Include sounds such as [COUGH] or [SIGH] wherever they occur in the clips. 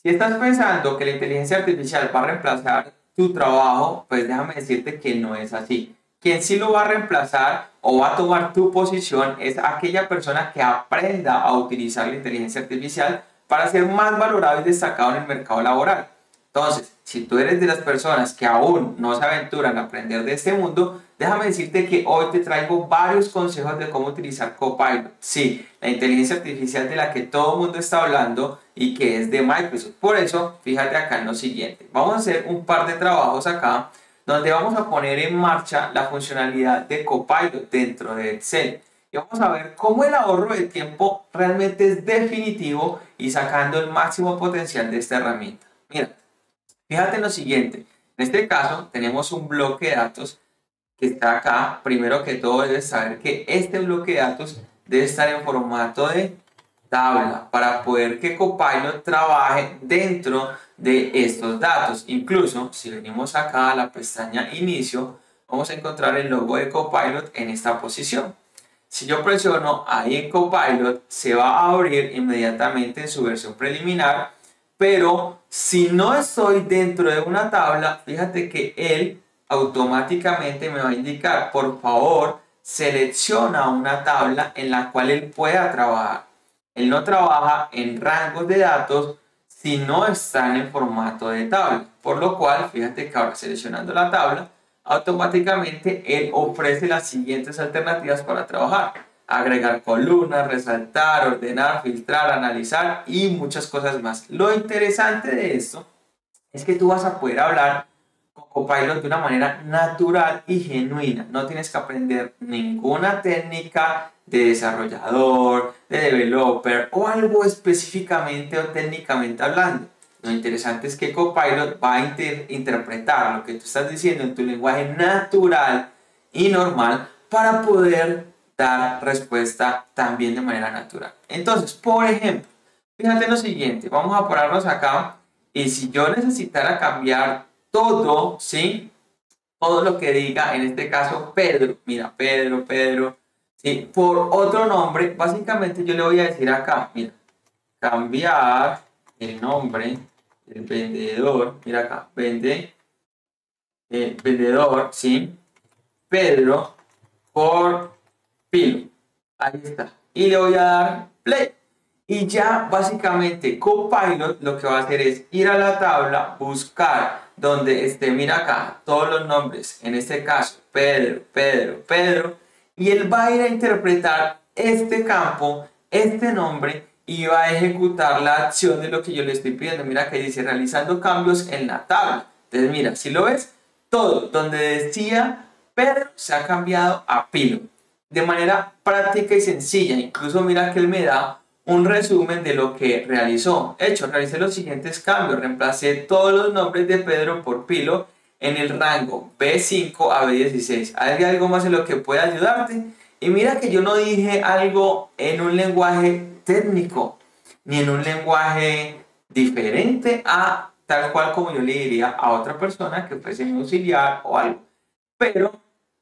Si estás pensando que la inteligencia artificial va a reemplazar tu trabajo, pues déjame decirte que no es así. Quien sí lo va a reemplazar o va a tomar tu posición es aquella persona que aprenda a utilizar la inteligencia artificial para ser más valorado y destacado en el mercado laboral. Entonces, si tú eres de las personas que aún no se aventuran a aprender de este mundo, déjame decirte que hoy te traigo varios consejos de cómo utilizar Copilot. Sí, la inteligencia artificial de la que todo el mundo está hablando y que es de Microsoft. Por eso, fíjate acá en lo siguiente. Vamos a hacer un par de trabajos acá donde vamos a poner en marcha la funcionalidad de Copilot dentro de Excel. Y vamos a ver cómo el ahorro de tiempo realmente es definitivo y sacando el máximo potencial de esta herramienta. Mira, Fíjate en lo siguiente. En este caso tenemos un bloque de datos que está acá. Primero que todo debes saber que este bloque de datos debe estar en formato de tabla para poder que Copilot trabaje dentro de estos datos. Incluso si venimos acá a la pestaña inicio, vamos a encontrar el logo de Copilot en esta posición. Si yo presiono ahí en Copilot, se va a abrir inmediatamente en su versión preliminar pero si no estoy dentro de una tabla, fíjate que él automáticamente me va a indicar, por favor, selecciona una tabla en la cual él pueda trabajar. Él no trabaja en rangos de datos si no están en formato de tabla. Por lo cual, fíjate que ahora seleccionando la tabla, automáticamente él ofrece las siguientes alternativas para trabajar agregar columnas, resaltar, ordenar, filtrar, analizar y muchas cosas más. Lo interesante de esto es que tú vas a poder hablar con Copilot de una manera natural y genuina. No tienes que aprender ninguna técnica de desarrollador, de developer o algo específicamente o técnicamente hablando. Lo interesante es que Copilot va a interpretar lo que tú estás diciendo en tu lenguaje natural y normal para poder dar respuesta también de manera natural. Entonces, por ejemplo, fíjate lo siguiente, vamos a ponernos acá y si yo necesitara cambiar todo, ¿sí? Todo lo que diga, en este caso Pedro, mira, Pedro, Pedro, ¿sí? Por otro nombre, básicamente yo le voy a decir acá, mira, cambiar el nombre del vendedor, mira acá, vende, eh, vendedor, ¿sí? Pedro por Pilo. Ahí está. Y le voy a dar play. Y ya básicamente Copilot lo que va a hacer es ir a la tabla, buscar donde esté, mira acá, todos los nombres, en este caso, Pedro, Pedro, Pedro, y él va a ir a interpretar este campo, este nombre, y va a ejecutar la acción de lo que yo le estoy pidiendo. Mira que dice realizando cambios en la tabla. Entonces mira, si lo ves, todo donde decía Pedro se ha cambiado a Pilo de manera práctica y sencilla. Incluso mira que él me da un resumen de lo que realizó. Hecho, realicé los siguientes cambios. Reemplacé todos los nombres de Pedro por Pilo en el rango B5 a B16. ¿Hay algo más en lo que pueda ayudarte? Y mira que yo no dije algo en un lenguaje técnico, ni en un lenguaje diferente a tal cual como yo le diría a otra persona que fuese mi auxiliar o algo. Pero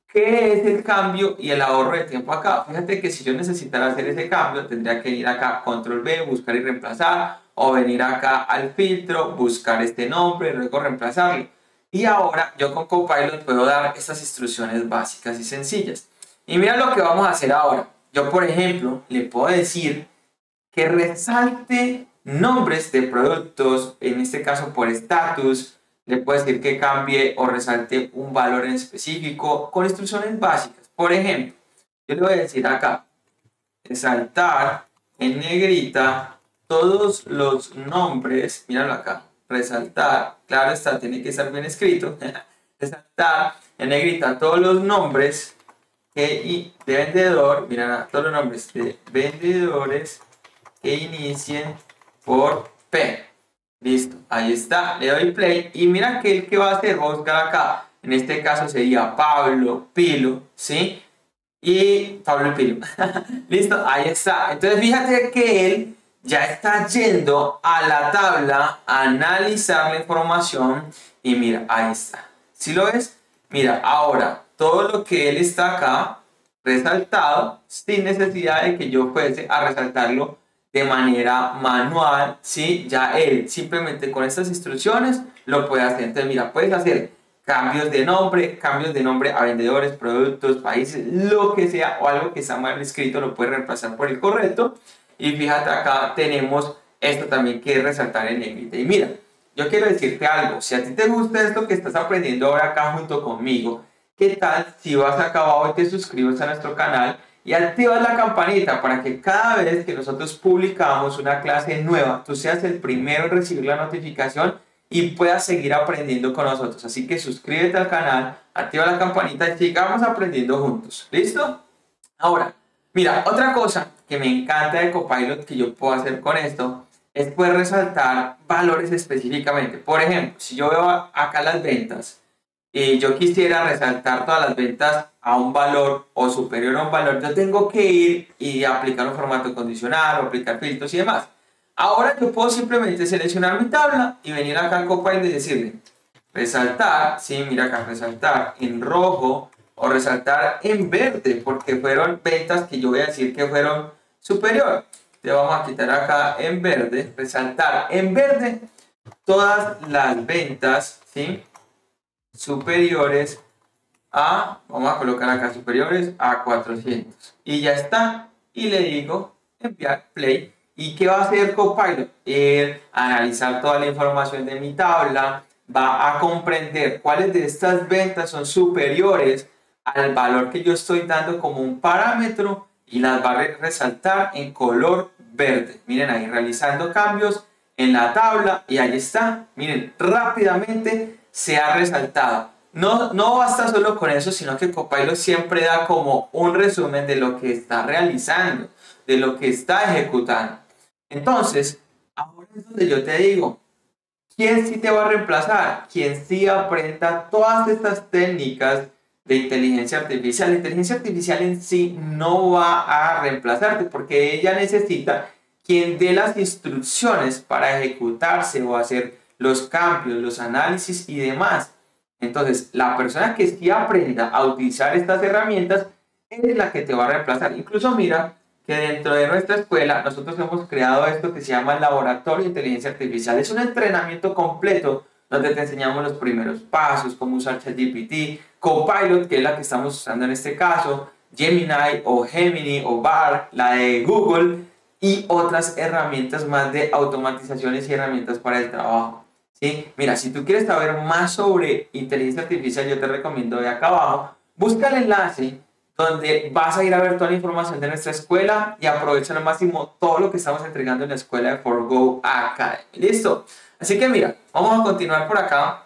¿Qué es el cambio y el ahorro de tiempo acá? Fíjate que si yo necesitara hacer ese cambio, tendría que ir acá, control B, buscar y reemplazar, o venir acá al filtro, buscar este nombre, luego reemplazarlo. Y ahora yo con Copilot puedo dar estas instrucciones básicas y sencillas. Y mira lo que vamos a hacer ahora. Yo, por ejemplo, le puedo decir que resalte nombres de productos, en este caso por estatus, le puedo decir que cambie o resalte un valor en específico con instrucciones básicas. Por ejemplo, yo le voy a decir acá, resaltar en negrita todos los nombres, míralo acá, resaltar, claro está, tiene que estar bien escrito, [LAUGHS] resaltar en negrita todos los nombres que de vendedor, mira todos los nombres de vendedores que inicien por P. Listo, ahí está, le doy play y mira que el que va a a buscar acá, en este caso sería Pablo Pilo, ¿sí? Y Pablo Pilo, [LAUGHS] listo, ahí está. Entonces fíjate que él ya está yendo a la tabla a analizar la información y mira, ahí está. ¿Sí lo ves? Mira, ahora todo lo que él está acá resaltado sin necesidad de que yo fuese a resaltarlo de manera manual, ¿sí? Ya él simplemente con estas instrucciones lo puede hacer. Entonces, mira, puedes hacer cambios de nombre, cambios de nombre a vendedores, productos, países, lo que sea, o algo que está mal escrito lo puedes reemplazar por el correcto. Y fíjate acá tenemos esto también que resaltar en negrita. Y mira, yo quiero decirte algo, si a ti te gusta esto que estás aprendiendo ahora acá junto conmigo, ¿qué tal si vas acá abajo y te suscribes a nuestro canal y activas la campanita para que cada vez que nosotros publicamos una clase nueva, tú seas el primero en recibir la notificación y puedas seguir aprendiendo con nosotros. Así que suscríbete al canal, activa la campanita y sigamos aprendiendo juntos. ¿Listo? Ahora, mira, otra cosa que me encanta de Copilot que yo puedo hacer con esto es poder resaltar valores específicamente. Por ejemplo, si yo veo acá las ventas y yo quisiera resaltar todas las ventas a un valor o superior a un valor, yo tengo que ir y aplicar un formato condicional o aplicar filtros y demás. Ahora yo puedo simplemente seleccionar mi tabla y venir acá al Copilot y decirle resaltar, sí, mira acá, resaltar en rojo o resaltar en verde, porque fueron ventas que yo voy a decir que fueron superior. Te vamos a quitar acá en verde, resaltar en verde todas las ventas, ¿sí? Superiores a, vamos a colocar acá superiores a 400. Y ya está. Y le digo enviar play ¿Y qué va a hacer Copilot? El analizar toda la información de mi tabla, va a comprender cuáles de estas ventas son superiores al valor que yo estoy dando como un parámetro y las va a resaltar en color verde. Miren ahí, realizando cambios en la tabla y ahí está. Miren, rápidamente se ha resaltado. No, no basta solo con eso, sino que Copilot siempre da como un resumen de lo que está realizando, de lo que está ejecutando. Entonces, ahora es donde yo te digo, ¿quién sí te va a reemplazar? Quien sí aprenda todas estas técnicas de inteligencia artificial. La inteligencia artificial en sí no va a reemplazarte porque ella necesita quien dé las instrucciones para ejecutarse o hacer los cambios, los análisis y demás. Entonces, la persona que sí aprenda a utilizar estas herramientas es la que te va a reemplazar. Incluso mira, que dentro de nuestra escuela nosotros hemos creado esto que se llama el Laboratorio de Inteligencia Artificial. Es un entrenamiento completo donde te enseñamos los primeros pasos, cómo usar ChatGPT, Copilot, que es la que estamos usando en este caso, Gemini o Gemini o BAR, la de Google, y otras herramientas más de automatizaciones y herramientas para el trabajo. ¿Sí? Mira, si tú quieres saber más sobre inteligencia artificial, yo te recomiendo de acá abajo, busca el enlace donde vas a ir a ver toda la información de nuestra escuela y aprovecha al máximo todo lo que estamos entregando en la escuela de Forgo Academy. ¿Listo? Así que mira, vamos a continuar por acá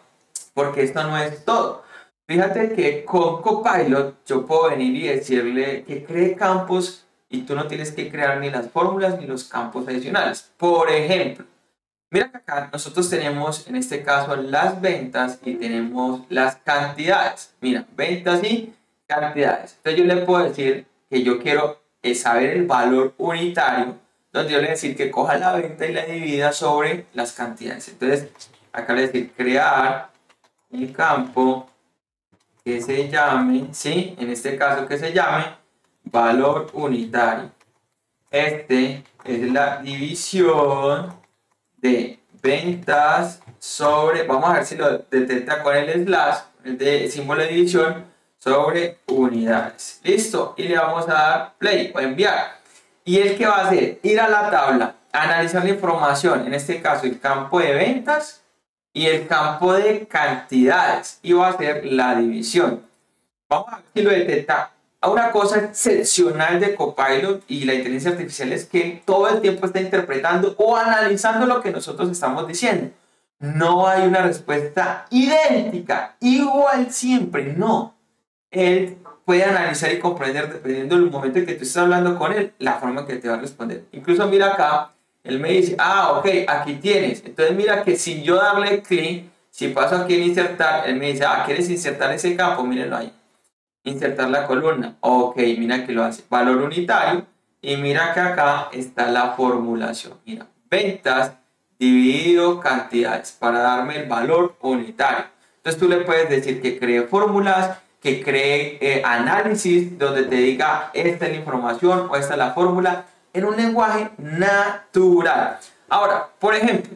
porque esto no es todo. Fíjate que con Copilot yo puedo venir y decirle que cree campos y tú no tienes que crear ni las fórmulas ni los campos adicionales. Por ejemplo, mira acá nosotros tenemos en este caso las ventas y tenemos las cantidades. Mira, ventas y cantidades. Entonces yo le puedo decir que yo quiero eh, saber el valor unitario, donde yo le voy a decir que coja la venta y la divida sobre las cantidades. Entonces acá le voy a decir crear un campo que se llame, ¿sí? En este caso que se llame valor unitario. Este es la división de ventas sobre, vamos a ver si lo detecta con el slash, el de símbolo de división, sobre unidades. Listo. Y le vamos a dar play o enviar. Y el que va a hacer, ir a la tabla, analizar la información, en este caso el campo de ventas y el campo de cantidades. Y va a hacer la división. Vamos a ver si lo detecta. Una cosa excepcional de Copilot y la inteligencia artificial es que todo el tiempo está interpretando o analizando lo que nosotros estamos diciendo. No hay una respuesta idéntica, igual siempre, no él puede analizar y comprender, dependiendo del momento en que tú estás hablando con él, la forma en que te va a responder. Incluso mira acá, él me dice, ah, ok, aquí tienes. Entonces mira que sin yo darle clic, si paso aquí en insertar, él me dice, ah, ¿quieres insertar ese campo? Mírenlo ahí. Insertar la columna. Ok, mira que lo hace. Valor unitario. Y mira que acá está la formulación. Mira, ventas dividido cantidades para darme el valor unitario. Entonces tú le puedes decir que cree fórmulas que cree eh, análisis donde te diga esta es la información o esta es la fórmula en un lenguaje natural. Ahora, por ejemplo,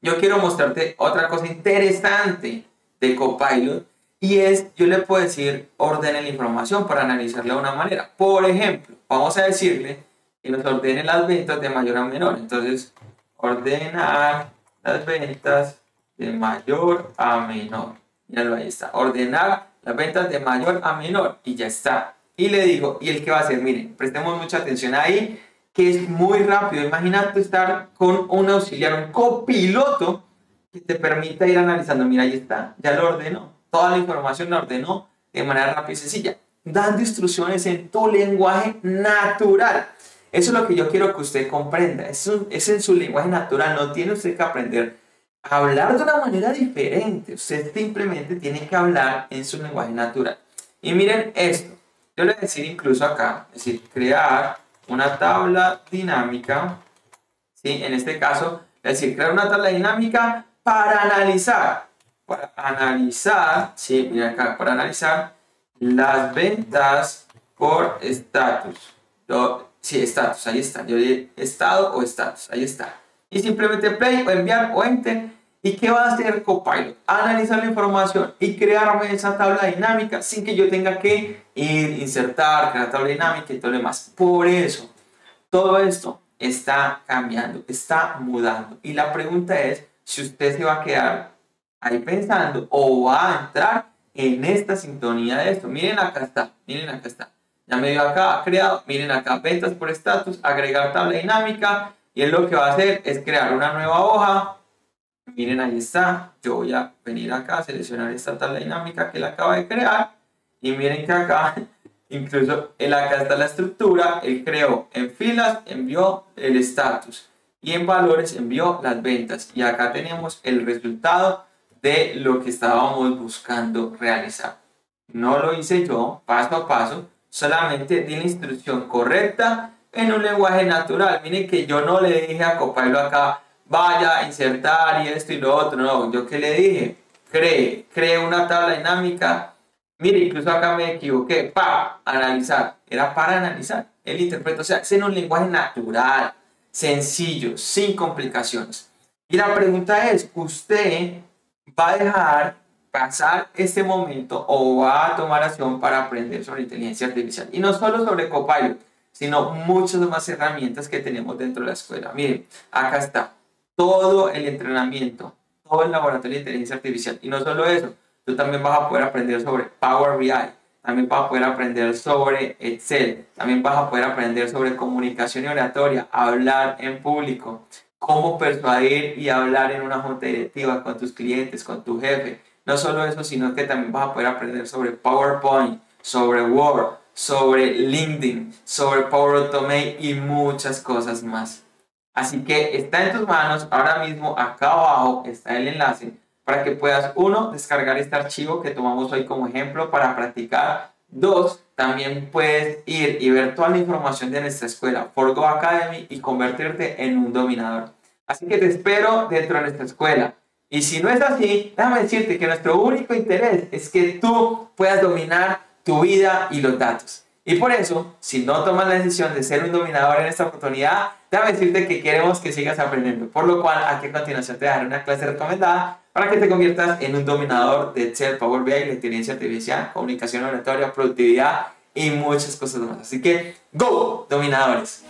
yo quiero mostrarte otra cosa interesante de Copilot y es, yo le puedo decir, ordene la información para analizarla de una manera. Por ejemplo, vamos a decirle que nos ordene las ventas de mayor a menor. Entonces, ordenar las ventas de mayor a menor. Míralo, ahí está. Ordenar las ventas de mayor a menor y ya está. Y le digo, ¿y el qué va a hacer? Miren, prestemos mucha atención ahí, que es muy rápido. Imagínate estar con un auxiliar, un copiloto que te permita ir analizando. Mira, ahí está, ya lo ordenó. Toda la información la ordenó de manera rápida y sencilla, dando instrucciones en tu lenguaje natural. Eso es lo que yo quiero que usted comprenda. Es, es en su lenguaje natural. No tiene usted que aprender a hablar de una manera diferente. Usted simplemente tiene que hablar en su lenguaje natural. Y miren esto. Yo le voy a decir incluso acá, es decir, crear una tabla dinámica. ¿sí? En este caso, es decir, crear una tabla dinámica para analizar. Para analizar, sí, mira acá, para analizar las ventas por estatus. Sí, estatus, ahí está. Yo di estado o estatus, ahí está. Y simplemente play o enviar o enter. ¿Y qué va a hacer Copilot? Analizar la información y crearme esa tabla dinámica sin que yo tenga que ir, insertar, crear tabla dinámica y todo lo demás. Por eso, todo esto está cambiando, está mudando. Y la pregunta es si usted se va a quedar ahí pensando o va a entrar en esta sintonía de esto. Miren acá está, miren acá está. Ya me dio acá, creado, miren acá, ventas por estatus, agregar tabla dinámica. Y él lo que va a hacer es crear una nueva hoja. Miren, ahí está. Yo voy a venir acá, seleccionar esta tabla dinámica que él acaba de crear. Y miren que acá, [LAUGHS] incluso él acá está la estructura. Él creó en filas, envió el estatus. Y en valores envió las ventas. Y acá tenemos el resultado de lo que estábamos buscando realizar. No lo hice yo, paso a paso solamente di la instrucción correcta en un lenguaje natural. Miren que yo no le dije a Copilot acá, vaya insertar y esto y lo otro. No, yo que le dije, cree, cree una tabla dinámica. Mire, incluso acá me equivoqué, para analizar. Era para analizar. Él interpreta, o sea, es en un lenguaje natural, sencillo, sin complicaciones. Y la pregunta es, ¿usted va a dejar pasar este momento o va a tomar acción para aprender sobre inteligencia artificial. Y no solo sobre Copilot, sino muchas más herramientas que tenemos dentro de la escuela. Miren, acá está todo el entrenamiento, todo el laboratorio de inteligencia artificial. Y no solo eso, tú también vas a poder aprender sobre Power BI, también vas a poder aprender sobre Excel, también vas a poder aprender sobre comunicación oratoria, hablar en público, cómo persuadir y hablar en una junta directiva con tus clientes, con tu jefe, no solo eso, sino que también vas a poder aprender sobre PowerPoint, sobre Word, sobre LinkedIn, sobre Power Automate y muchas cosas más. Así que está en tus manos, ahora mismo acá abajo está el enlace para que puedas, uno, descargar este archivo que tomamos hoy como ejemplo para practicar. Dos, también puedes ir y ver toda la información de nuestra escuela, Forgo Academy, y convertirte en un dominador. Así que te espero dentro de nuestra escuela. Y si no es así, déjame decirte que nuestro único interés es que tú puedas dominar tu vida y los datos. Y por eso, si no tomas la decisión de ser un dominador en esta oportunidad, déjame decirte que queremos que sigas aprendiendo. Por lo cual, aquí a continuación te daré una clase recomendada para que te conviertas en un dominador de Excel, Power BI, inteligencia artificial, comunicación oratoria, productividad y muchas cosas más. Así que, ¡go! Dominadores.